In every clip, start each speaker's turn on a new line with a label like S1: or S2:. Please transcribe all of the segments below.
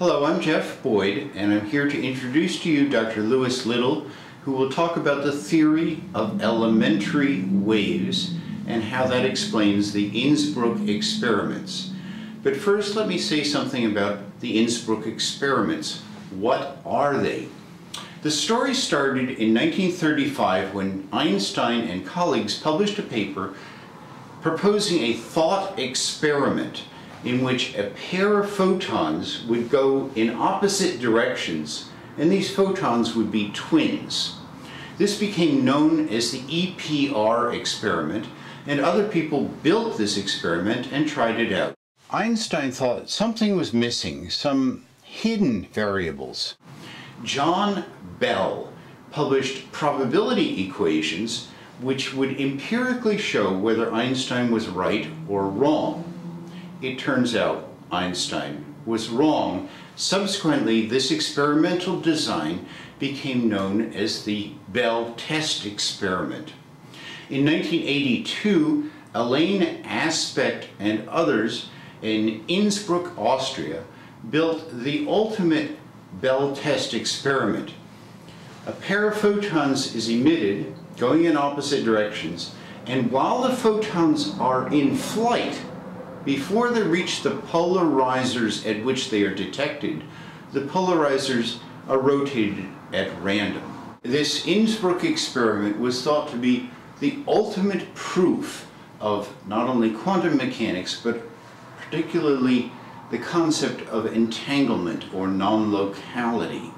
S1: Hello, I'm Jeff Boyd, and I'm here to introduce to you Dr. Lewis Little, who will talk about the theory of elementary waves and how that explains the Innsbruck experiments. But first, let me say something about the Innsbruck experiments. What are they? The story started in 1935 when Einstein and colleagues published a paper proposing a thought experiment in which a pair of photons would go in opposite directions and these photons would be twins. This became known as the EPR experiment and other people built this experiment and tried it out. Einstein thought something was missing, some hidden variables. John Bell published probability equations which would empirically show whether Einstein was right or wrong. It turns out Einstein was wrong. Subsequently, this experimental design became known as the Bell test experiment. In 1982, Alain Aspect and others in Innsbruck, Austria, built the ultimate Bell test experiment. A pair of photons is emitted going in opposite directions, and while the photons are in flight, before they reach the polarizers at which they are detected, the polarizers are rotated at random. This Innsbruck experiment was thought to be the ultimate proof of not only quantum mechanics, but particularly the concept of entanglement or non-locality.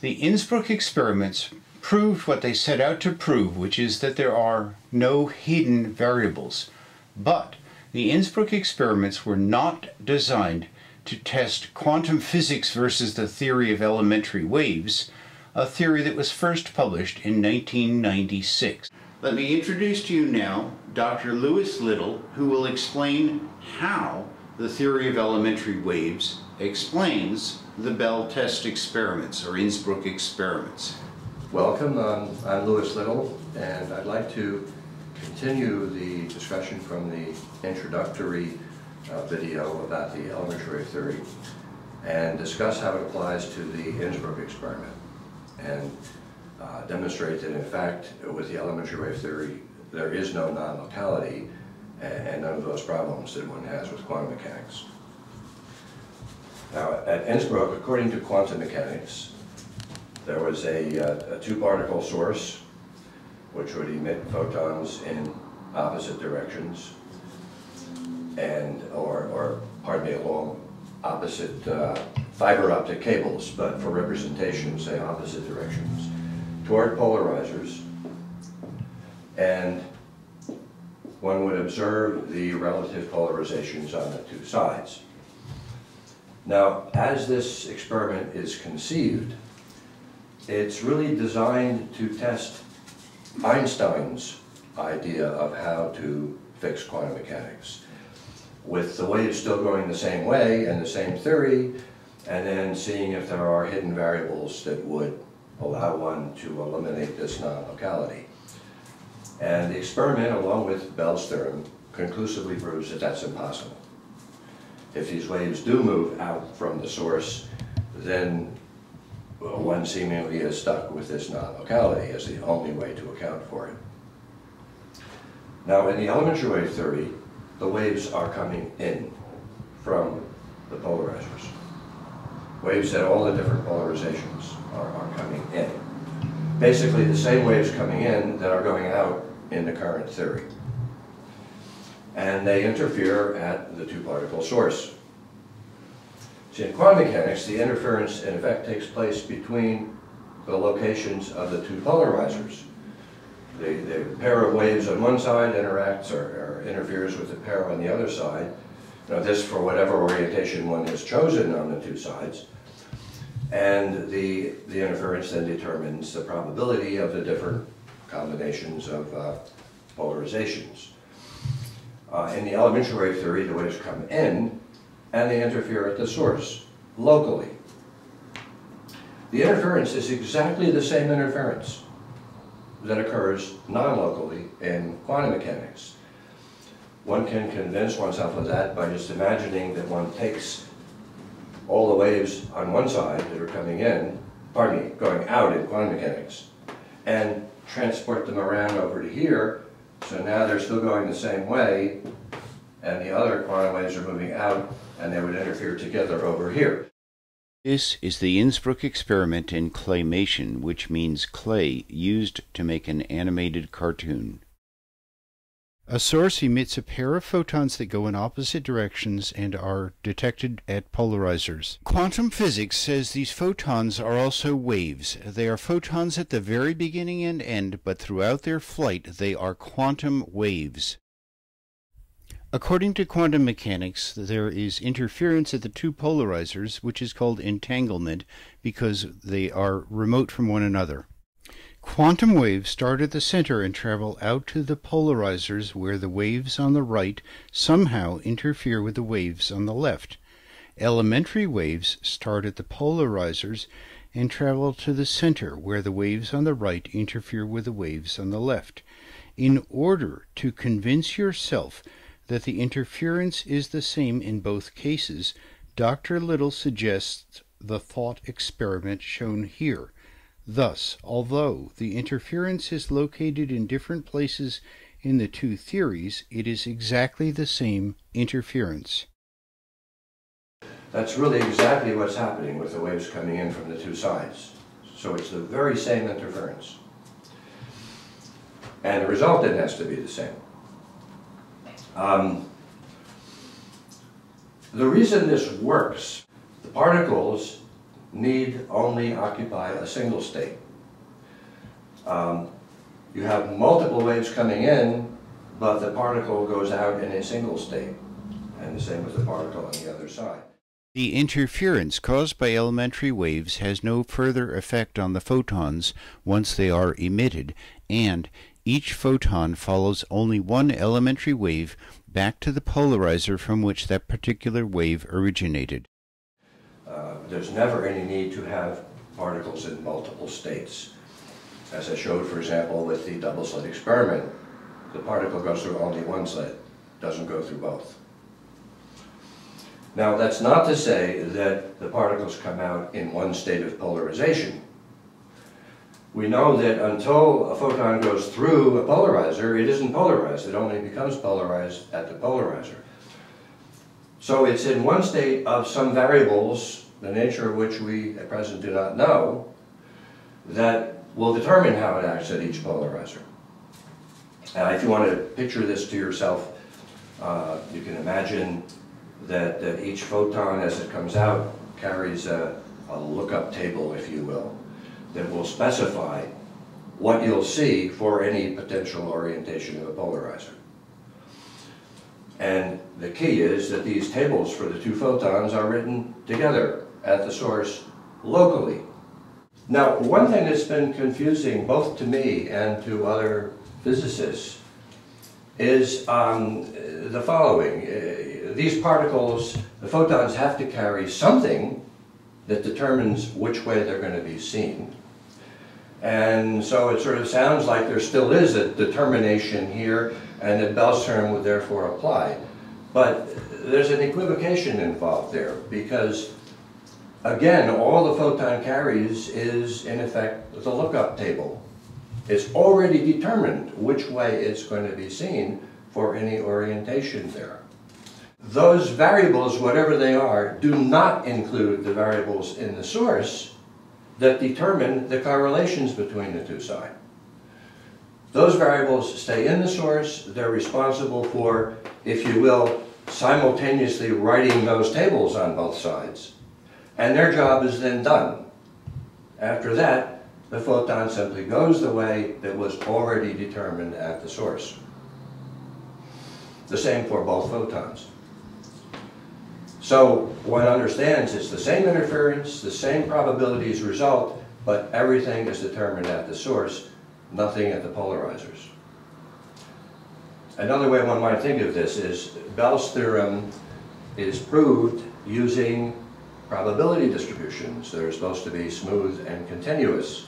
S1: The Innsbruck experiments proved what they set out to prove, which is that there are no hidden variables. But the Innsbruck experiments were not designed to test quantum physics versus the theory of elementary waves, a theory that was first published in 1996. Let me introduce to you now Dr. Lewis Little, who will explain how the theory of elementary waves explains the Bell test experiments or Innsbruck experiments.
S2: Welcome, um, I'm Lewis Little, and I'd like to continue the discussion from the introductory uh, video about the elementary theory and discuss how it applies to the Innsbruck experiment and uh, demonstrate that in fact with the elementary wave theory there is no non-locality and, none of those problems that one has with quantum mechanics. Now at Innsbruck, according to quantum mechanics, there was a, uh, a two-particle source which would emit photons in opposite directions and or, or pardon me, along opposite uh, fiber optic cables, but for representation, say opposite directions, toward polarizers. And one would observe the relative polarizations on the two sides. Now, as this experiment is conceived, it's really designed to test Einstein's idea of how to fix quantum mechanics with the waves still going the same way and the same theory, and then seeing if there are hidden variables that would allow one to eliminate this non-locality. And the experiment, along with Bell's theorem, conclusively proves that that's impossible. If these waves do move out from the source, then one seemingly is stuck with this non-locality as the only way to account for it. Now, in the elementary wave theory, the waves are coming in from the polarizers. Waves at all the different polarizations are, are coming in. Basically, the same waves coming in that are going out in the current theory. And they interfere at the two-particle source. See, in quantum mechanics, the interference in effect takes place between the locations of the two polarizers. The, the pair of waves on one side interacts or, or interferes with the pair on the other side. Now this for whatever orientation one has chosen on the two sides. And the, the interference then determines the probability of the different combinations of uh, polarizations. Uh, in the elementary wave theory, the waves come in and they interfere at the source, locally. The interference is exactly the same interference that occurs non-locally in quantum mechanics. One can convince oneself of that by just imagining that one takes all the waves on one side that are coming in, pardon me, going out in quantum mechanics, and transport them around over to here. So now they're still going the same way, and the other quantum waves are moving out, and they would interfere together over here.
S1: This is the Innsbruck experiment in claymation, which means clay used to make an animated cartoon. A source emits a pair of photons that go in opposite directions and are detected at polarizers. Quantum physics says these photons are also waves. They are photons at the very beginning and end, but throughout their flight they are quantum waves. According to quantum mechanics, there is interference at the two polarizers, which is called entanglement because they are remote from one another. Quantum waves start at the center and travel out to the polarizers where the waves on the right somehow interfere with the waves on the left. Elementary waves start at the polarizers and travel to the center where the waves on the right interfere with the waves on the left. In order to convince yourself that the interference is the same in both cases, Dr. Little suggests the thought experiment shown here. Thus, although the interference is located in different places in the two theories, it is exactly the same interference.
S2: That's really exactly what's happening with the waves coming in from the two sides. So it's the very same interference. And the result then has to be the same. Um, the reason this works, the particles need only occupy a single state. Um, you have multiple waves coming in, but the particle goes out in a single state. And the same with the particle on the other side.
S1: The interference caused by elementary waves has no further effect on the photons once they are emitted, and each photon follows only one elementary wave back to the polarizer from which that particular wave originated.
S2: Uh, there's never any need to have particles in multiple states. As I showed, for example, with the double slit experiment, the particle goes through only one slit, doesn't go through both. Now, that's not to say that the particles come out in one state of polarization. We know that until a photon goes through a polarizer, it isn't polarized. It only becomes polarized at the polarizer. So it's in one state of some variables, the nature of which we at present do not know, that will determine how it acts at each polarizer. And if you want to picture this to yourself, uh, you can imagine that, that each photon as it comes out carries a, a lookup table, if you will, that will specify what you'll see for any potential orientation of a polarizer. And the key is that these tables for the two photons are written together at the source locally. Now, one thing that's been confusing both to me and to other physicists is um, the following. Uh, these particles, the photons have to carry something that determines which way they're going to be seen. And so it sort of sounds like there still is a determination here and that Bell's theorem would therefore apply. But there's an equivocation involved there because, again, all the photon carries is, in effect, the lookup table. It's already determined which way it's going to be seen for any orientation there. Those variables, whatever they are, do not include the variables in the source that determine the correlations between the two sides. Those variables stay in the source. They're responsible for, if you will, simultaneously writing those tables on both sides. And their job is then done. After that, the photon simply goes the way that was already determined at the source. The same for both photons. So one understands it's the same interference, the same probabilities result, but everything is determined at the source nothing at the polarizers. Another way one might think of this is Bell's theorem is proved using probability distributions that are supposed to be smooth and continuous.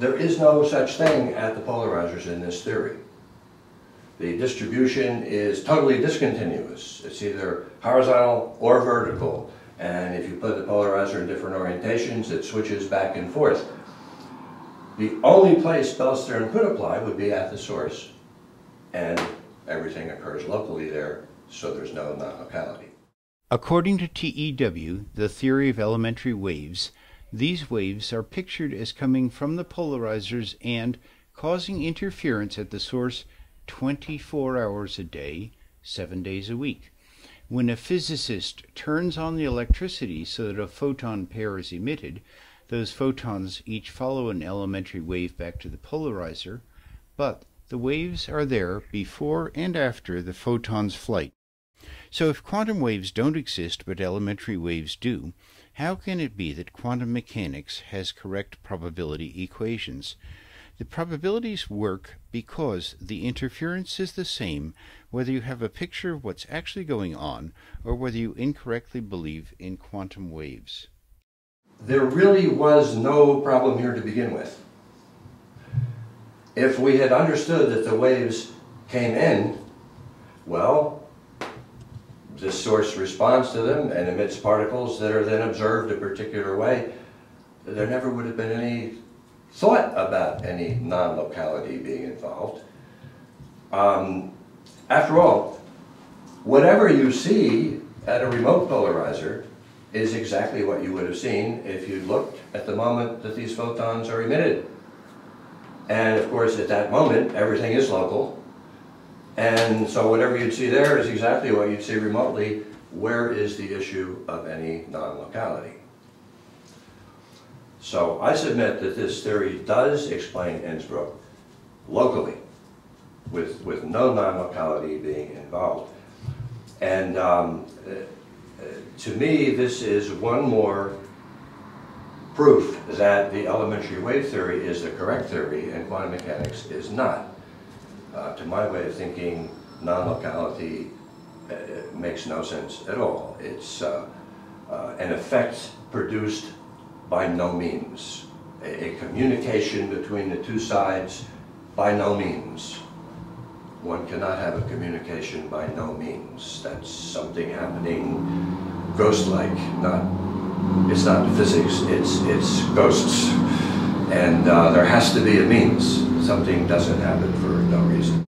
S2: There is no such thing at the polarizers in this theory. The distribution is totally discontinuous. It's either horizontal or vertical. And if you put the polarizer in different orientations, it switches back and forth. The only place Bell's theorem could apply would be at the source. And everything occurs locally there, so there's no non-locality.
S1: According to TEW, the theory of elementary waves, these waves are pictured as coming from the polarizers and causing interference at the source 24 hours a day, 7 days a week. When a physicist turns on the electricity so that a photon pair is emitted, those photons each follow an elementary wave back to the polarizer, but the waves are there before and after the photon's flight. So if quantum waves don't exist but elementary waves do, how can it be that quantum mechanics has correct probability equations? The probabilities work because the interference is the same whether you have a picture of what's actually going on or whether you incorrectly believe in quantum waves.
S2: There really was no problem here to begin with. If we had understood that the waves came in, well, the source responds to them and emits particles that are then observed a particular way, there never would have been any thought about any non-locality being involved. Um, after all, whatever you see at a remote polarizer is exactly what you would have seen if you looked at the moment that these photons are emitted. And of course, at that moment, everything is local, and so whatever you'd see there is exactly what you'd see remotely. Where is the issue of any non-locality? So I submit that this theory does explain Innsbruck locally, with, with no non-locality being involved. And um, to me, this is one more proof that the elementary wave theory is the correct theory and quantum mechanics is not uh, to my way of thinking, non-locality uh, makes no sense at all. It's uh, uh, an effect produced by no means. A, a, communication between the two sides by no means. One cannot have a communication by no means. That's something happening ghost-like, not, it's not physics, it's, it's ghosts. And uh, there has to be a means. Something doesn't happen for no reason.